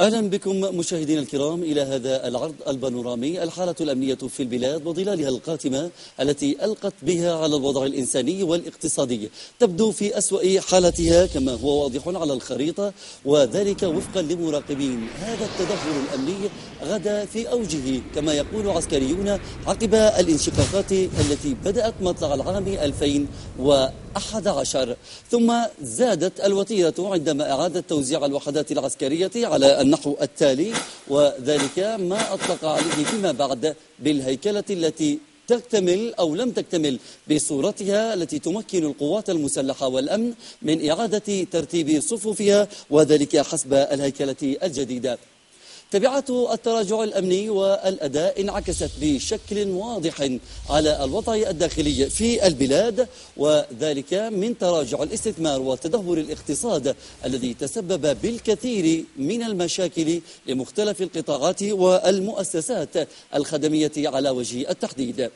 أهلا بكم مشاهدينا الكرام إلى هذا العرض البانورامي الحالة الأمنية في البلاد وظلالها القاتمة التي ألقت بها على الوضع الإنساني والاقتصادي. تبدو في أسوأ حالتها كما هو واضح على الخريطة وذلك وفقا لمراقبين. هذا التدهور الأمني غدا في أوجه كما يقول عسكريون عقب الانشقاقات التي بدأت مطلع العام 2011 ثم زادت الوتيرة عندما أعادت توزيع الوحدات العسكرية على النحو التالي وذلك ما أطلق عليه فيما بعد بالهيكلة التي تكتمل أو لم تكتمل بصورتها التي تمكن القوات المسلحة والأمن من إعادة ترتيب صفوفها وذلك حسب الهيكلة الجديدة. تبعات التراجع الأمني والأداء انعكست بشكل واضح على الوضع الداخلي في البلاد وذلك من تراجع الاستثمار وتدهور الاقتصاد الذي تسبب بالكثير من المشاكل لمختلف القطاعات والمؤسسات الخدمية على وجه التحديد.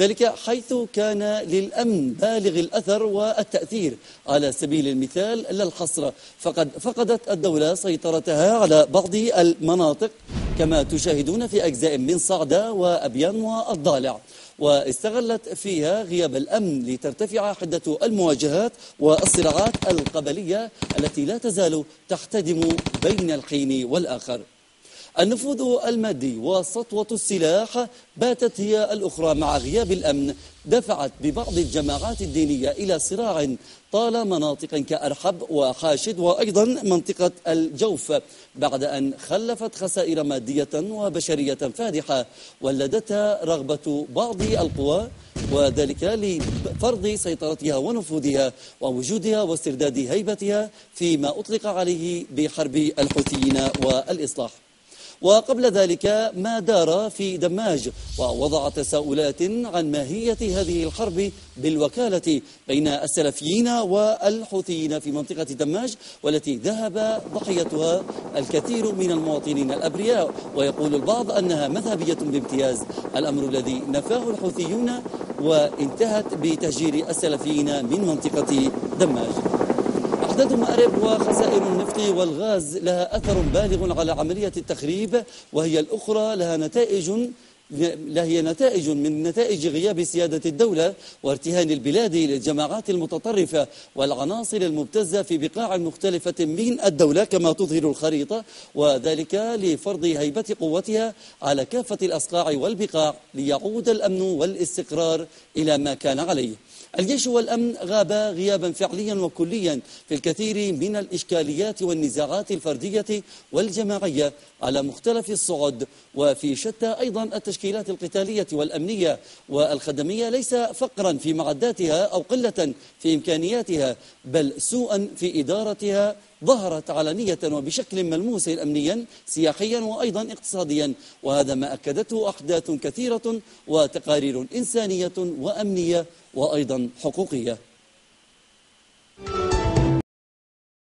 ذلك حيث كان للأمن بالغ الأثر والتأثير. على سبيل المثال لا الحصر فقد فقدت الدولة سيطرتها على بعض المناطق كما تشاهدون في أجزاء من صعدة وأبيان والضالع. واستغلت فيها غياب الأمن لترتفع حدة المواجهات والصراعات القبلية التي لا تزال تحتدم بين الحين والآخر. النفوذ المادي وسطوة السلاح باتت هي الأخرى مع غياب الأمن دفعت ببعض الجماعات الدينية إلى صراع طال مناطق كأرحب وحاشد وأيضا منطقة الجوف بعد أن خلفت خسائر مادية وبشرية فادحة ولدتها رغبة بعض القوى وذلك لفرض سيطرتها ونفوذها ووجودها واسترداد هيبتها فيما أطلق عليه بحرب الحوثيين والإصلاح. وقبل ذلك ما دار في دماج ووضع تساؤلات عن ماهية هذه الحرب بالوكالة بين السلفيين والحوثيين في منطقة دماج والتي ذهب ضحيتها الكثير من المواطنين الأبرياء. ويقول البعض أنها مذهبية بامتياز. الأمر الذي نفاه الحوثيون وانتهت بتهجير السلفيين من منطقة دماج. أحداث مأرب وخسائر النفط والغاز لها أثر بالغ على عملية التخريب وهي الأخرى لها نتائج هي نتائج من نتائج غياب سيادة الدولة وارتهان البلاد للجماعات المتطرفة والعناصر المبتزة في بقاع مختلفة من الدولة كما تظهر الخريطة وذلك لفرض هيبة قوتها على كافة الأصقاع والبقاع ليعود الأمن والاستقرار إلى ما كان عليه. الجيش والأمن غابا غيابا فعليا وكليا في الكثير من الإشكاليات والنزاعات الفردية والجماعية على مختلف الصعد وفي شتى أيضا التشكيلات القتالية والأمنية والخدمية ليس فقرا في معداتها أو قلة في إمكانياتها بل سوءا في إدارتها ظهرت علنية وبشكل ملموس أمنيا سياحيا وأيضا اقتصاديا وهذا ما أكدته أحداث كثيرة وتقارير إنسانية وأمنية وأيضا حقوقية.